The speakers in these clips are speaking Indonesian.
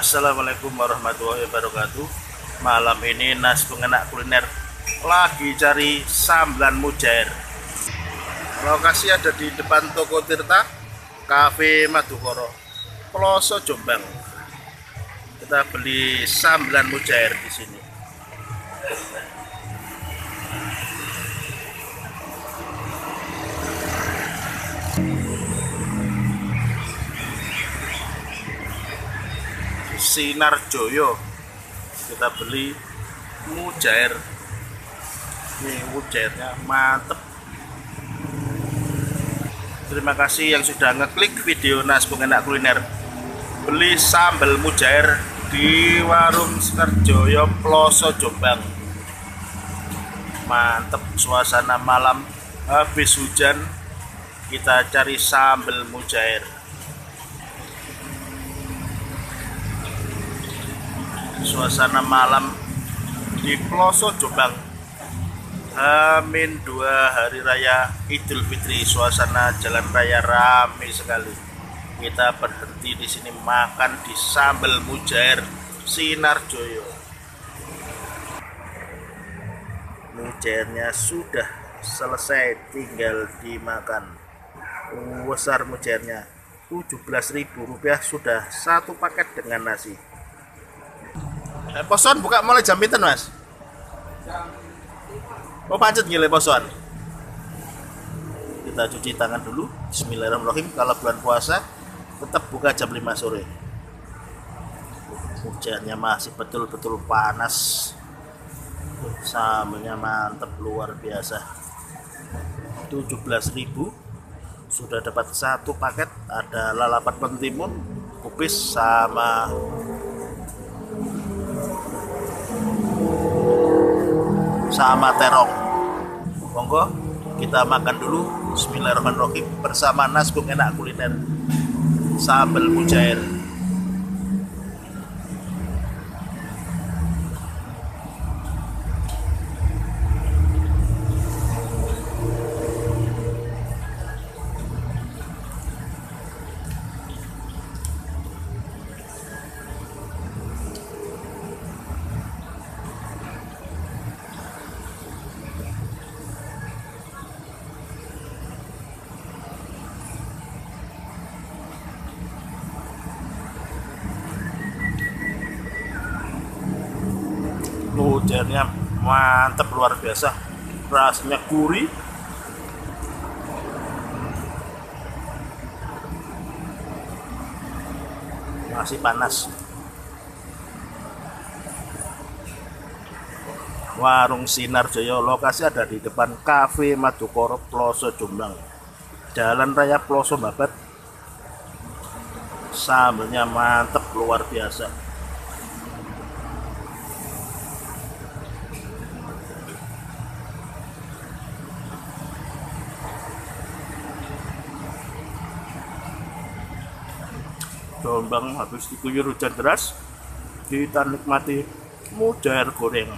Assalamualaikum warahmatullahi wabarakatuh. Malam ini Nas pengenak kuliner Lagi cari sambelan mujair. Lokasi ada di depan toko Tirta Cafe Madukoro Peloso Jombang. Kita beli sambelan mujair di sini Sinar Joyo kita beli mujair. Ini mujairnya mantep. Terima kasih yang sudah ngeklik video Nas pengenak kuliner. Beli sambal mujair di warung Sinar Joyo Ploso Jombang. Mantep suasana malam. Habis hujan kita cari sambal mujair suasana malam di Ploso Jombang. Amin dua hari raya Idul Fitri. Suasana jalan raya ramai sekali. Kita berhenti di sini makan di sambal mujair Sinar Joyo. Mujairnya sudah selesai tinggal dimakan. Besar mujairnya Rp17.000 sudah satu paket dengan nasi Eh, poson buka mulai jam pinten, Mas? Oh, pancet gile poson. Kita cuci tangan dulu. Bismillahirrahmanirrahim. Kalau bulan puasa tetap buka jam 5 sore. Hujannya masih betul-betul panas. Sambelnya mantep luar biasa. 17.000 sudah dapat satu paket ada lalapan pentimun kupis sama sama terong. Monggo kita makan dulu. Bismillahirrahmanirrahim. Bersama Nasbung enak kuliner. Sambal mujair hujannya mantep luar biasa. Rasanya gurih. Masih panas. Warung Sinar Joyo lokasi ada di depan Cafe Madukoro Ploso Jombang. Jalan Raya Ploso Babat. Sambelnya mantep luar biasa Jombang habis diguyur hujan deras kita nikmati mujair goreng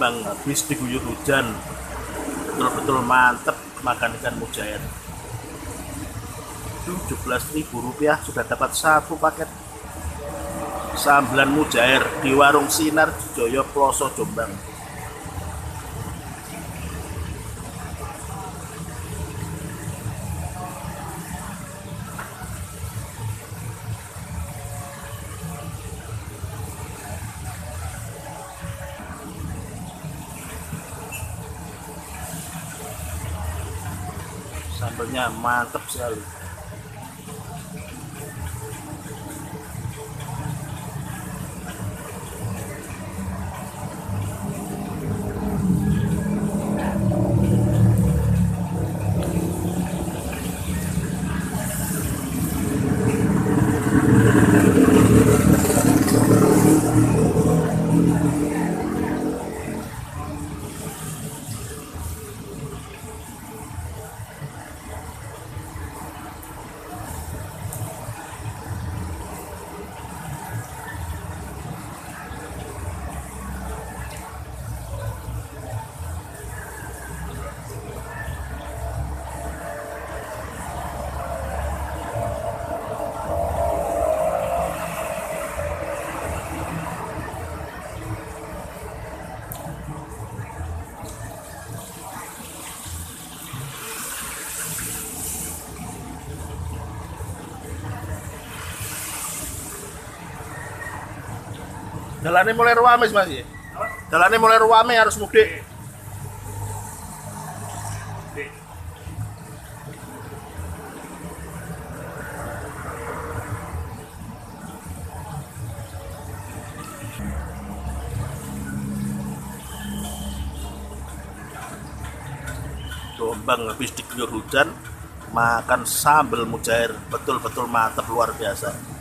Jombang habis diguyur hujan. Betul-betul mantep makan ikan mujair. Rp17.000 sudah dapat satu paket. Sambelan mujair di warung Sinar Joyo Ploso Jombang sambelnya mantap sekali Jalannya mulai ruame Mas ya. Jalannya mulai ruame harus mudik. Jombang habis diguyur hujan makan sambal mujair betul-betul mantap luar biasa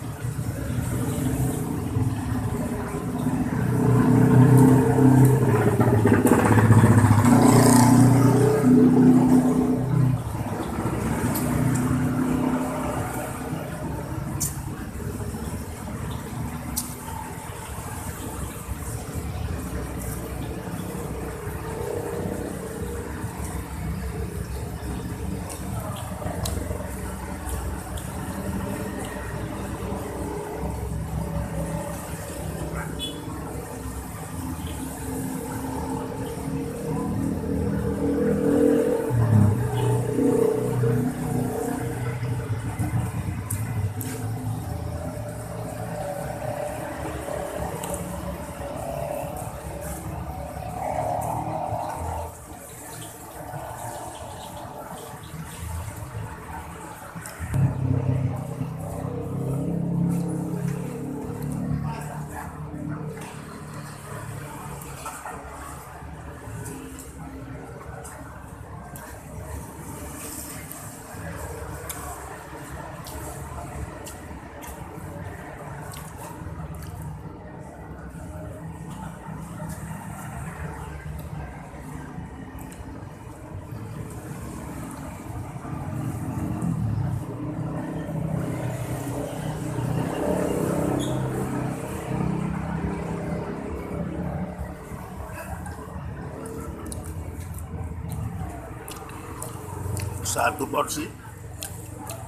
satu porsi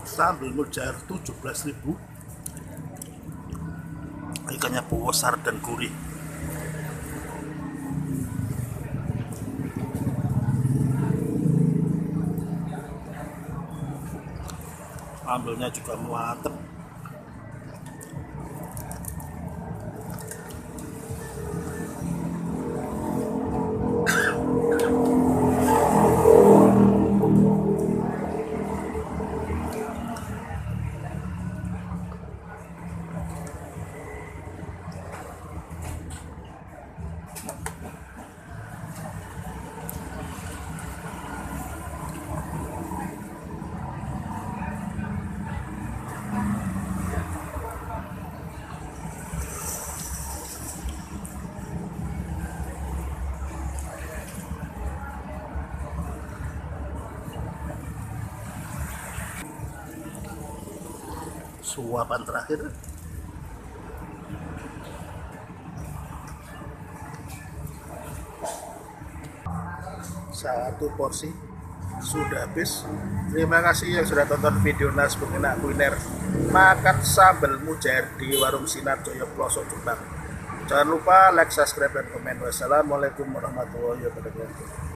sambal mujair 17.000 ikannya besar dan gurih. Ambilnya juga mantep suapan terakhir. Satu porsi sudah habis. Terima kasih yang sudah tonton video Nas pengenak kuliner. Makan sambal mujair di warung Sinar Joyo Pelosok Jombang jangan lupa like, subscribe, dan komen. Wassalamualaikum warahmatullahi wabarakatuh